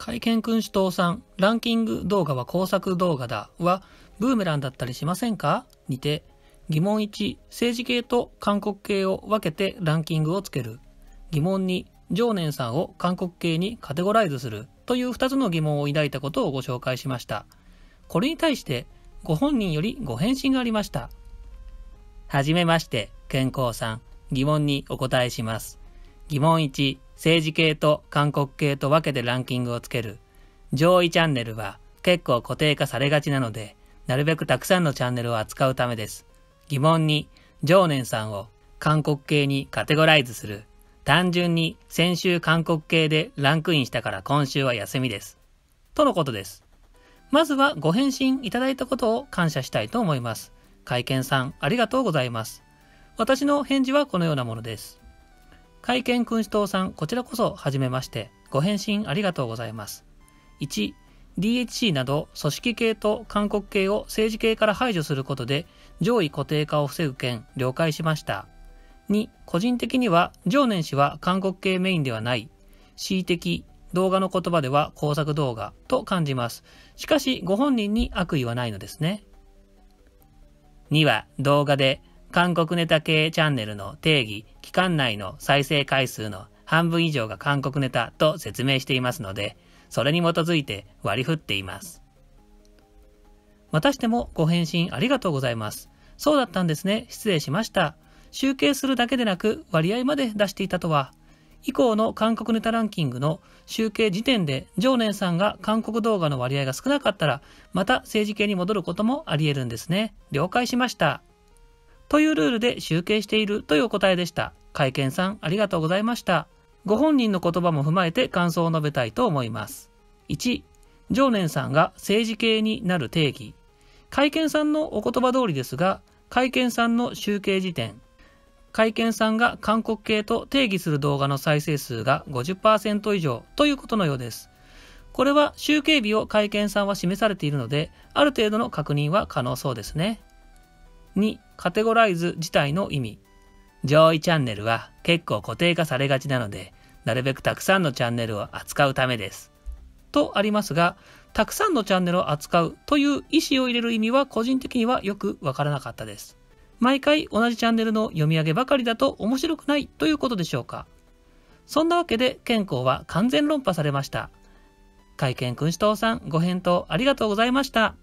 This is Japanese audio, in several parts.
会見君主党さん、ランキング動画は工作動画だは、ブーメランだったりしませんか？にて、疑問1、政治系と韓国系を分けてランキングをつける。疑問2、常年さんを韓国系にカテゴライズするという2つの疑問を抱いたことをご紹介しました。これに対して、ご本人よりご返信がありました。はじめまして、健康さん。疑問にお答えします。疑問1、政治系と韓国系と分けてランキングをつける。上位チャンネルは結構固定化されがちなので、なるべくたくさんのチャンネルを扱うためです。疑問2、常年さんを韓国系にカテゴライズする。単純に先週韓国系でランクインしたから今週は休みです。とのことです。まずはご返信いただいたことを感謝したいと思います。会見さんありがとうございます。私の返事はこのようなものです。会見君主党さん、こちらこそ、はじめまして、ご返信ありがとうございます。1、DHC など組織系と韓国系を政治系から排除することで上位固定化を防ぐ件了解しました。2、個人的には常年氏は韓国系メインではない、恣意的、動画の言葉では工作動画と感じます。しかしご本人に悪意はないのですね。2は動画で韓国ネタ系チャンネルの定義、期間内の再生回数の半分以上が韓国ネタと説明していますので、それに基づいて割り振っています。またしてもご返信ありがとうございます。そうだったんですね。失礼しました。集計するだけでなく割合まで出していたとは。以降の韓国ネタランキングの集計時点で常年さんが韓国動画の割合が少なかったら、また政治系に戻ることもあり得るんですね。了解しました。というルールで集計しているというお答えでした。会見さん、ありがとうございました。ご本人の言葉も踏まえて感想を述べたいと思います。1、常年さんが政治系になる定義。会見さんのお言葉通りですが、会見さんの集計時点。会見さんが韓国系と定義する動画の再生数が50%以上ということのようです。これは集計日を会見さんは示されているので、ある程度の確認は可能そうですね。2、カテゴライズ自体の意味。上位チャンネルは結構固定化されがちなので、なるべくたくさんのチャンネルを扱うためです。とありますが、たくさんのチャンネルを扱うという意思を入れる意味は個人的にはよくわからなかったです。毎回同じチャンネルの読み上げばかりだと面白くないということでしょうか。そんなわけで健康は完全論破されました。会見君主党さんご返答ありがとうございました。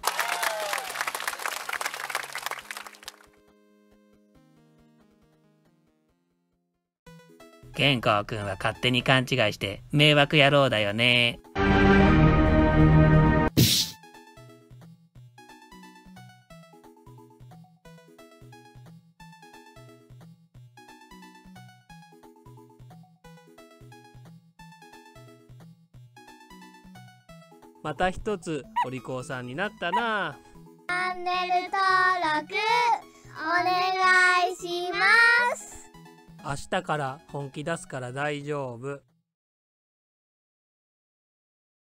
健康くんは勝手に勘違いして迷惑野郎だよね。また一つお利口さんになったなチャンネル登録お願いします明日から本気出すから大丈夫。